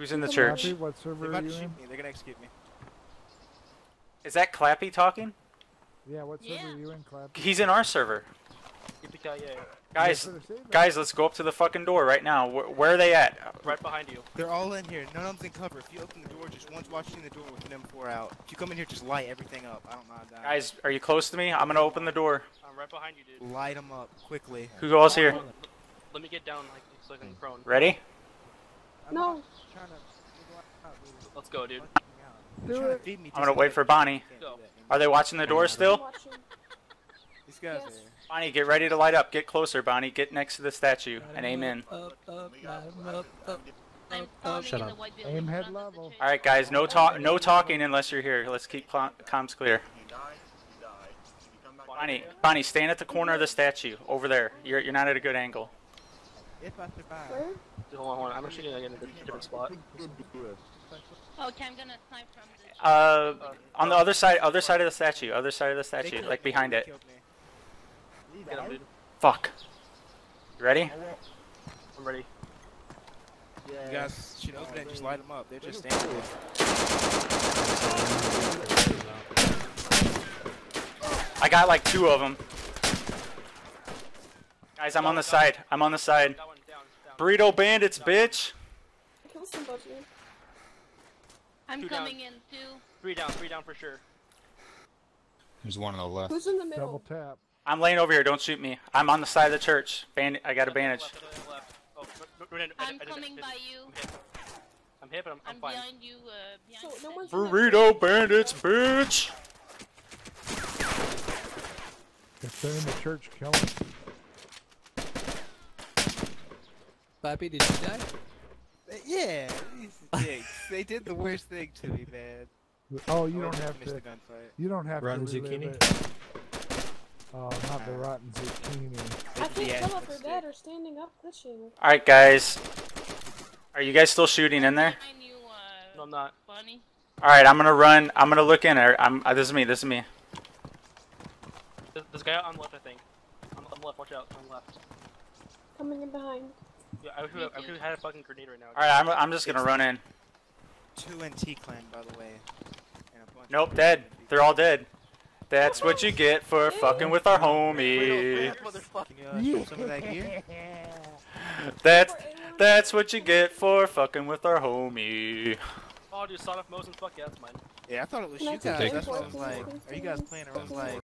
Who's in the church? Happy, what server They're are about you shoot in? me. They're gonna execute me. Is that Klappy talking? Yeah, what server Yeah. are you in, Klappy? He's in our server. Guys, Better say that. guys, let's go up to the fucking door right now. Where, where are they at? Right behind you. They're all in here. None of them's in cover. If you open the door, just one's watching the door with an M4 out. If you come in here, just light everything up. I don't mind that. Guys, are you close to me? I'm gonna open the door. I'm right behind you, dude. light them up quickly. Who goes here? Let me get down like so I can prone. Ready? No. not trying to figure out, dude. Let's go, dude. They're Do trying to feed me I'm gonna wait for Bonnie. Go. Are they watching the door still? These guys Yes. are. Bonnie, get ready to light up. Get closer, Bonnie. Get next to the statue and aim in. Up, up, light 'em up, up. I'm Oh, shut up. Aim head front of the level. All right, guys. No talk. No talking unless you're here. Let's keep comms clear. Bonnie, Bonnie, stand at the corner of the statue over there. You're you're not at a good angle. If I survive. Where? Hold on, hold on. I'm actually gonna get in a different spot. Okay, I'm gonna snipe from the. Uh, on the other side, other side of the statue, other side of the statue, like behind it. Get him, dude. Fuck. You ready? I'm ready. You guys should open it. Just light them up. They're just standing there. I got like two of them. Guys, I'm on the side. I'm on the side. Down, down. Burrito bandits, bitch. Kill somebody. I'm Two coming in too. Three down, three down for sure. There's one on the left. Who's in the middle? Double tap. I'm laying over here. Don't shoot me. I'm on the side of the church. Bandit. I got a Left, left, bandage. Oh, I'm coming by you. I'm hit. But I'm, I'm, I'm fine. behind you. Uh, behind. So, no one's statue. Burrito bandits, bitch. If they're in the church, kill them. Pappy, did you die? Yeah, these dicks. they did the worst thing to me, man. Oh, you don't have finish to. gunfight. You don't have Rotten to relive zucchini? it. Oh, not the rotten zucchini. I can't Yeah, tell if they're dead or standing up glitching. All right, guys. Are you guys still shooting in there? Behind you, uh, No, I'm not. Bunny. All right, I'm gonna run. I'm gonna look in there. I'm. Uh, this is me. This is me. This, there's guy on the left, I think. On, on the left, watch out. On the left. Coming in behind. Yeah, I wish we, I wish we had a fucking grenade right now. All right, I'm. I'm just gonna run in. Two NT clan, by the way. and a Nope, dead. They're all dead. That's what you get for fucking with our homie. Motherfucking, show some of that gear. That's that's what you get for fucking with our homie. Oh, dude, Son of Moses, fuck yeah, that's mine. Yeah, I thought it was you guys. That's what I was like. Are you guys playing? Or I was like,